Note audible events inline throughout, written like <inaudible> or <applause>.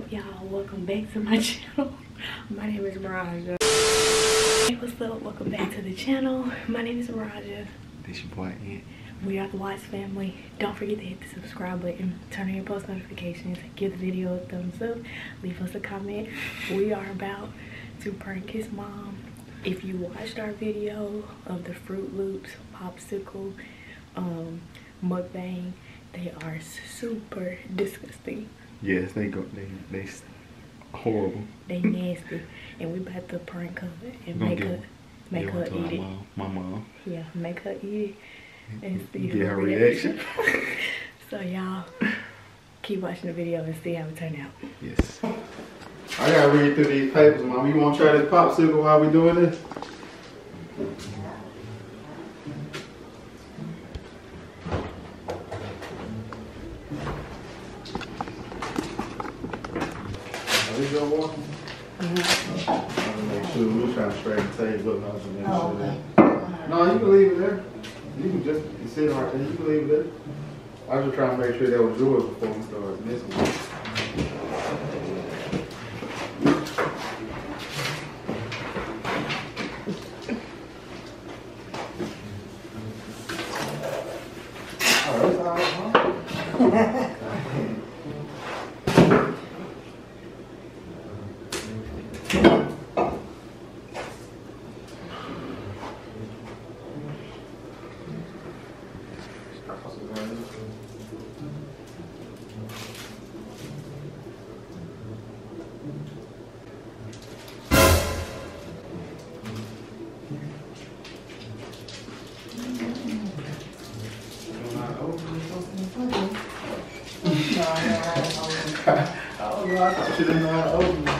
up y'all? Welcome back to my <laughs> channel. My name is Marijiah hey what's up? Welcome back to the channel. My name is Marijiah This your boy Ant. we are the Watts family. Don't forget to hit the subscribe button turn on your post notifications give the video a thumbs up. Leave us a comment. We are about to prank his mom. If you watched our video of the Froot Loops popsicle um mukbang they are super disgusting Yes, they go. They they horrible. They <laughs> nasty, and we about to prank her and Gonna make give- her make Give her it to eat my it. mom. My mom. Yeah, make her eat it and see Get her reaction. <laughs> <laughs> so y'all keep watching the video and see how it turned out. Yes. I gotta read through these papers, mom. You wanna try this popsicle while we doing this? Are these your water? I wanna make mm-hmm. sure we're trying to straighten the table up. I was make Oh, sure okay. No, you can leave it there. You can just you sit right there. You can leave it there. I was just trying to make sure that was yours before we started missing. Oh, that's all right, huh? I don't know. I thought you didn't know how to open it.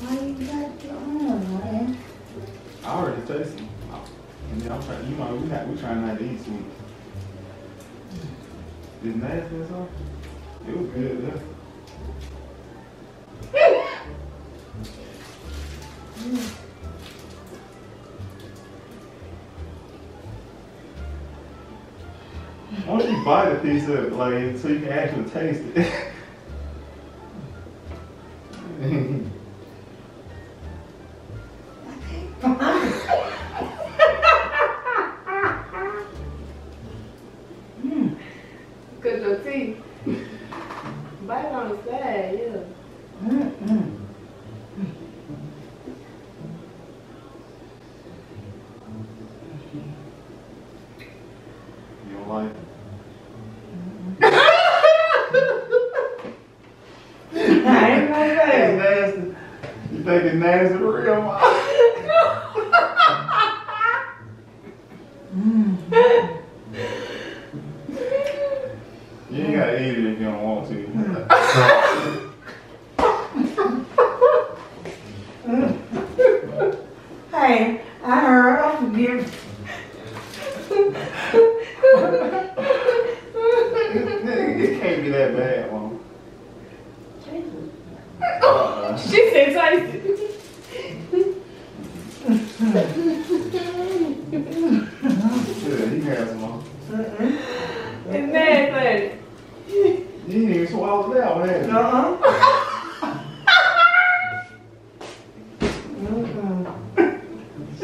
Why you got your own, man? I already tasted them. And then I'm trying, you know, we, had, we trying not to eat sweet. It's nasty? It was good, don't you bite a piece of it, like, so you can actually taste it? <laughs> bite on the side, yeah. Mm-mm. <laughs> You don't like it? I ain't gonna It's say. nasty. You think it's nasty for real, You ain't gotta eat it if you don't want to. Hey, I heard I'm forgive. it can't be that bad, mom. Uh, She said tasty. <laughs> yeah, he has some, mom. It's nasty. You didn't even swallow it out, man. Uh-uh. Mm-mm. She said, uh, Spit it out and see. Just spit it out and see.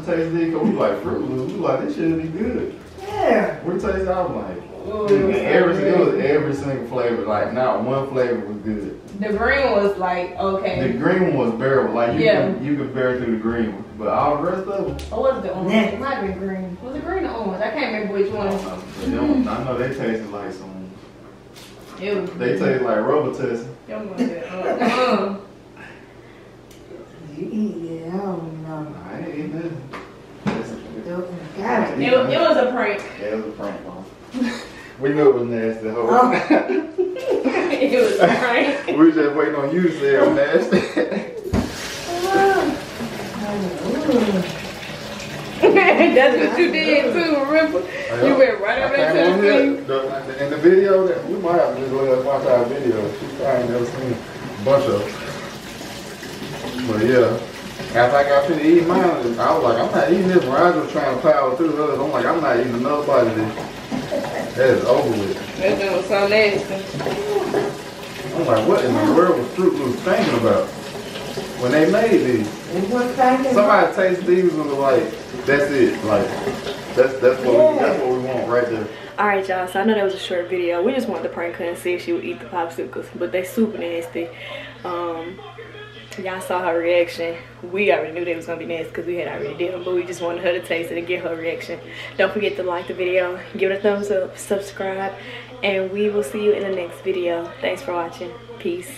time me and Roger tasted we like Froot Loops. We like, this should be good. Yeah. We tasted, I was like, Ooh, and it every, it was every single flavor. Like, not one flavor was good. The green was like, okay. The green one was bearable. Like, you, Yeah. could, you could bear through the green one. But all the rest of them, oh, What was the orange? Yeah. It might have been green. Was it green or orange? I can't remember which one. don't know. But them, I know they tasted like some, It was. they taste like rubber test. Them ones that, uh, uh. You eat it, I don't know. I ain't eating this. It. It, was- a prank. Yeah, it was a prank, mom. <laughs> We knew it was nasty. Ho. Oh. <laughs> it was a prank. we was just waiting on you to say it was nasty. <laughs> That's what you did too, remember? You went right over I there to on the the- In the video, that we might have to just go ahead and watch our video. She probably never seen a bunch of them. But yeah, after I got finished eating mine, I was like, I'm not eating this. Raj was trying to power through the. I'm like, I'm not eating another bite of this. That is over with. That thing was so nasty. I'm like, what in the world was Froot Loops thinking about when they made these? It was thinking. Somebody tasted these and was like, that's it. Like, that's that's what we, that's what we want right there. Alright y'all, so I know that was a short video. We just wanted to prank her and see if she would eat the popsicles. But they super nasty. Um y'all saw her reaction. We already knew they was gonna be nasty because we had already did them, but we just wanted her to taste it and get her reaction. Don't forget to like the video, give it a thumbs up, subscribe, and we will see you in the next video. Thanks for watching. Peace.